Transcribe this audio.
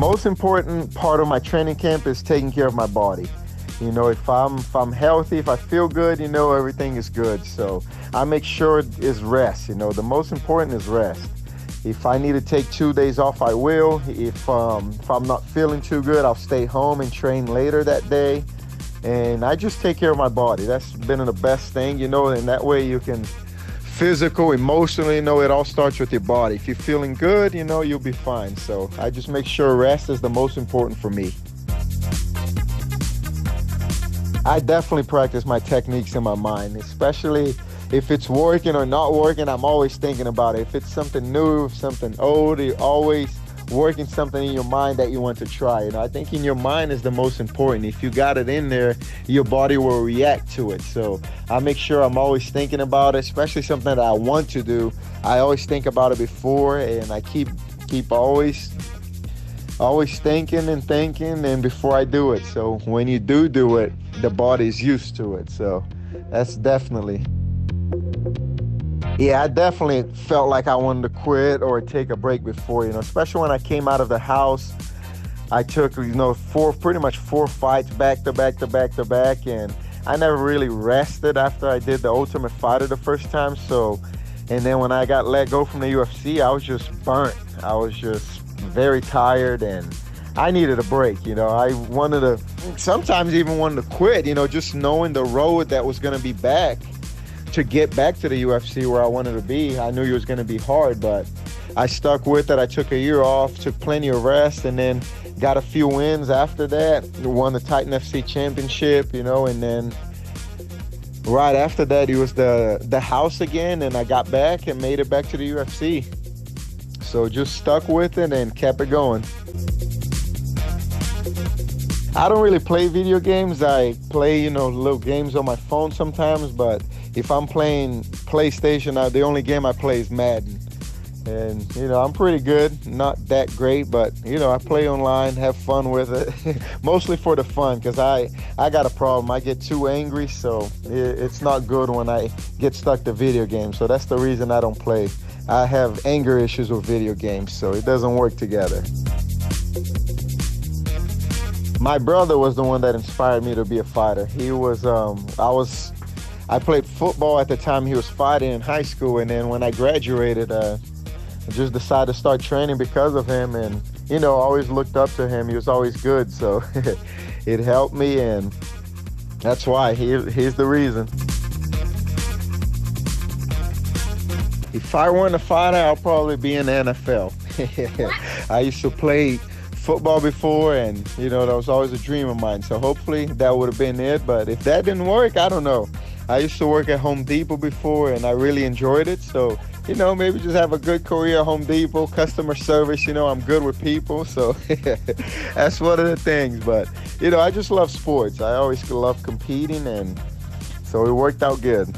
most important part of my training camp is taking care of my body. You know, if I'm if I'm healthy, if I feel good, you know everything is good. So I make sure it's rest. You know, the most important is rest. If I need to take two days off, I will. If um, if I'm not feeling too good, I'll stay home and train later that day. And I just take care of my body. That's been the best thing, you know. And that way you can physical, emotionally, you know, it all starts with your body. If you're feeling good, you know, you'll be fine. So I just make sure rest is the most important for me. I definitely practice my techniques in my mind, especially if it's working or not working, I'm always thinking about it. If it's something new, something old, you're always working something in your mind that you want to try. You know, I think in your mind is the most important. If you got it in there, your body will react to it. So I make sure I'm always thinking about it, especially something that I want to do. I always think about it before, and I keep keep always always thinking and thinking and before I do it. So when you do do it, the body's used to it. So that's definitely yeah, I definitely felt like I wanted to quit or take a break before, you know, especially when I came out of the house. I took, you know, four, pretty much four fights back to back to back to back, and I never really rested after I did the Ultimate Fighter the first time. So, and then when I got let go from the UFC, I was just burnt. I was just very tired, and I needed a break. You know, I wanted to, sometimes even wanted to quit. You know, just knowing the road that was going to be back to get back to the UFC where I wanted to be. I knew it was going to be hard, but I stuck with it. I took a year off, took plenty of rest, and then got a few wins after that. Won the Titan FC Championship, you know, and then right after that, it was the the house again, and I got back and made it back to the UFC. So just stuck with it and kept it going. I don't really play video games. I play, you know, little games on my phone sometimes, but if I'm playing PlayStation, I, the only game I play is Madden. And, you know, I'm pretty good. Not that great, but, you know, I play online, have fun with it. Mostly for the fun, because I, I got a problem. I get too angry, so it, it's not good when I get stuck to video games. So that's the reason I don't play. I have anger issues with video games, so it doesn't work together. My brother was the one that inspired me to be a fighter. He was, um, I was I played football at the time he was fighting in high school, and then when I graduated, uh, I just decided to start training because of him. And you know, always looked up to him. He was always good, so it helped me, and that's why he, he's the reason. If I weren't a fighter, I'll probably be in the NFL. I used to play football before, and you know that was always a dream of mine. So hopefully that would have been it. But if that didn't work, I don't know. I used to work at Home Depot before and I really enjoyed it. So, you know, maybe just have a good career at Home Depot, customer service. You know, I'm good with people. So that's one of the things. But, you know, I just love sports. I always love competing. And so it worked out good.